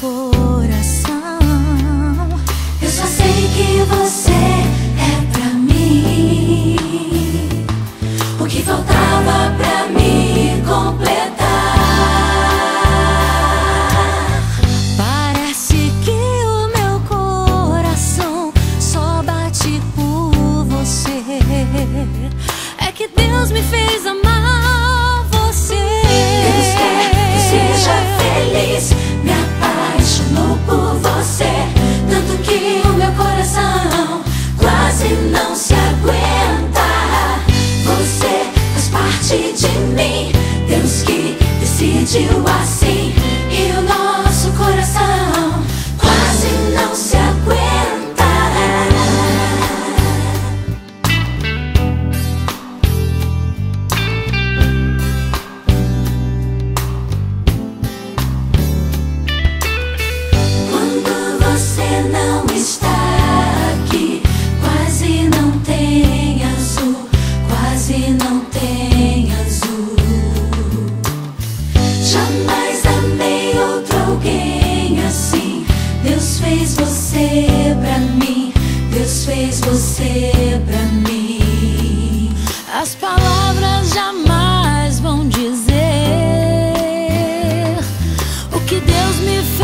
coração. Eu só sei que você é pra mim o que faltava pra me completar. Parece que o meu coração só bate por você. Decidiu assim. E você pra mim. As palavras jamais vão dizer o que Deus me fez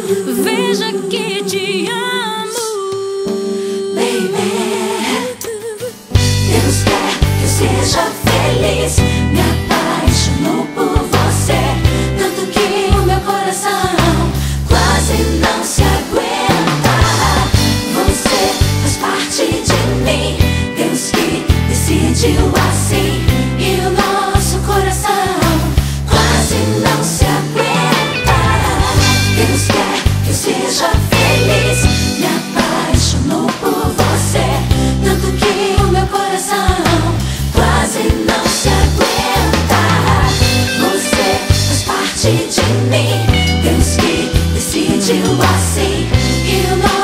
Veja que te amo, Baby. Deus quer que eu seja feliz. Me apaixonou por você. Tanto que o meu coração quase não se aguenta. Você faz parte de mim. Deus que decidiu assim. E o nosso coração quase não se aguenta. Deus assim. E